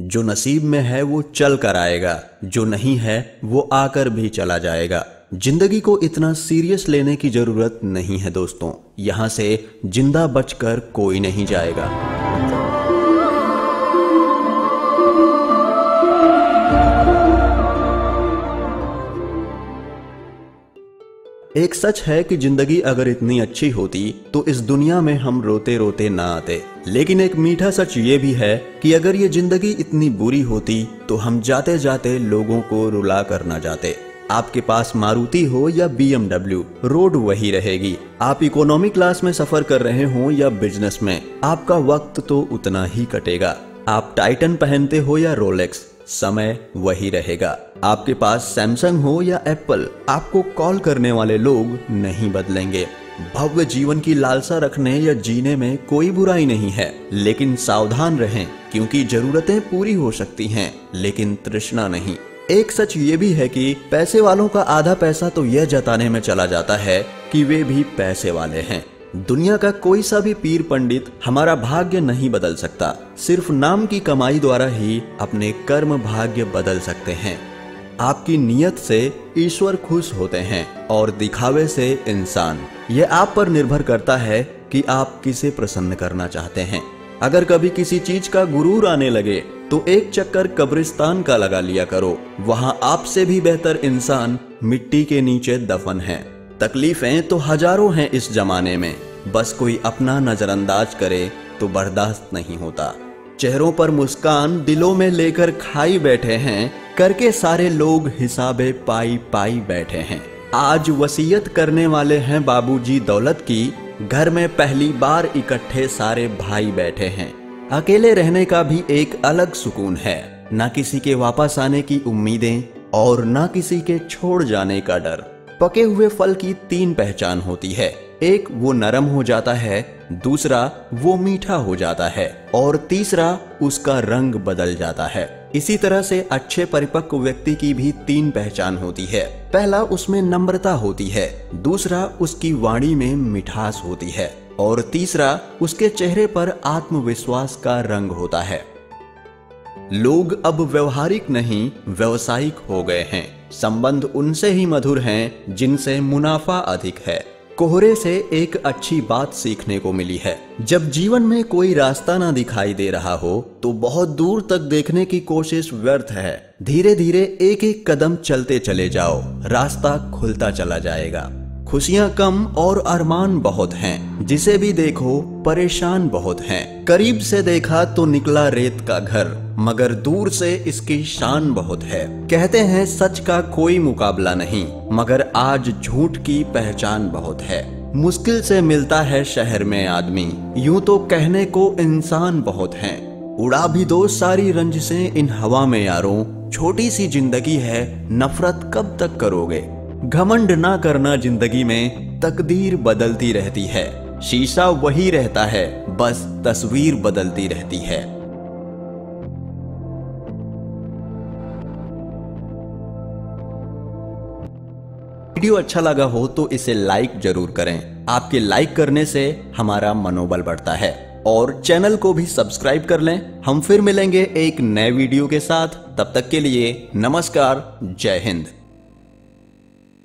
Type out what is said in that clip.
जो नसीब में है वो चल कर आएगा, जो नहीं है वो आकर भी चला जाएगा। ज़िंदगी को इतना सीरियस लेने की ज़रूरत नहीं है दोस्तों, यहाँ से ज़िंदा बचकर कोई नहीं जाएगा। एक सच है कि ज़िंदगी अगर इतनी अच्छी होती तो इस दुनिया में हम रोते रोते ना आते। लेकिन एक मीठा सच ये भी है कि अगर ये ज़िंदगी इतनी बुरी होती तो हम जाते जाते लोगों को रुला कर ना जाते। आपके पास मारुति हो या बीएमडब्ल्यू, रोड वही रहेगी। आप इकोनॉमी क्लास में सफ़र कर रहे हो या बिज़नेस में, आपका वक्त तो उतना ही कटेगा। आप टाइटन पहनते हो या रोलेक्स समय वही रहेगा। आपके पास सैमसंग हो या एप्पल आपको कॉल करने वाले लोग नहीं बदलेंगे। भव्य जीवन की लालसा रखने या जीने में कोई बुराई नहीं है। लेकिन सावधान रहें, क्योंकि जरूरतें पूरी हो सकती हैं, लेकिन तृष्णा नहीं। एक सच ये भी है कि पैसे वालों का आधा पैसा तो यह जताने में चला जाता है कि वे भी पैसे वाले हैं। दुनिया का कोई सा भी पीर पंडित हमारा भाग्य नहीं बदल सकता। सिर्फ़ नाम की कमाई द्वारा ही अपने कर्म भाग्य बदल सकते हैं। आपकी नियत से ईश्वर खुश होते हैं और दिखावे से इंसान। यह आप पर निर्भर करता है कि आप किसे प्रसन्न करना चाहते हैं। अगर कभी किसी चीज़ का गुरूर आने लगे तो एक चक्कर कब्रिस्तान का लगा लिया करो। वहाँ आपसे भी बेहतर इंसान मिट्टी के नीचे दफन है। तकलीफें तो हज़ारों हैं इस जमाने में। बस कोई अपना नजरअंदाज करे तो बर्दाश्त नहीं होता। चेहरों पर मुस्कान दिलों में लेकर खाई बैठे हैं, करके सारे लोग हिसाबे पाई पाई बैठे हैं। आज वसीयत करने वाले हैं बाबूजी दौलत की, घर में पहली बार इकट्ठे सारे भाई बैठे हैं। अकेले रहने का भी एक अलग सुकून है। न किसी के वापस आने की उम्मीदें और न किसी के छोड़ जाने का डर। पके हुए फल की तीन पहचान होती है। एक, वो नरम हो जाता है। दूसरा, वो मीठा हो जाता है। और तीसरा, उसका रंग बदल जाता है। इसी तरह से अच्छे परिपक्व व्यक्ति की भी तीन पहचान होती है। पहला, उसमें नम्रता होती है। दूसरा, उसकी वाणी में मिठास होती है। और तीसरा, उसके चेहरे पर आत्मविश्वास का रंग होता है। लोग अब व्यवहारिक नहीं, व्यवसायिक हो गए हैं। संबंध उनसे ही मधुर हैं, जिनसे मुनाफा अधिक है। कोहरे से एक अच्छी बात सीखने को मिली है। जब जीवन में कोई रास्ता ना दिखाई दे रहा हो तो बहुत दूर तक देखने की कोशिश व्यर्थ है। धीरे धीरे एक एक कदम चलते चले जाओ। रास्ता खुलता चला जाएगा। खुशियाँ कम और अरमान बहुत हैं। जिसे भी देखो, परेशान बहुत हैं। करीब से देखा तो निकला रेत का घर, मगर दूर से इसकी शान बहुत है। कहते हैं, सच का कोई मुकाबला नहीं, मगर आज झूठ की पहचान बहुत है। मुश्किल से मिलता है शहर में आदमी। यूँ तो कहने को इंसान बहुत हैं। उड़ा भी दो सारी रंज से इन हवा में यारों। छोटी सी ज़िंदगी है, नफरत कब तक करोगे? घमंड ना करना ज़िंदगी में तकदीर बदलती रहती है। शीशा वही रहता है, बस तस्वीर बदलती रहती है। वीडियो अच्छा लगा हो तो इसे लाइक ज़रूर करें। आपके लाइक करने से हमारा मनोबल बढ़ता है। और चैनल को भी सब्सक्राइब कर लें। हम फिर मिलेंगे एक नए वीडियो के साथ। तब तक के लिए नमस्कार, जय हिंद।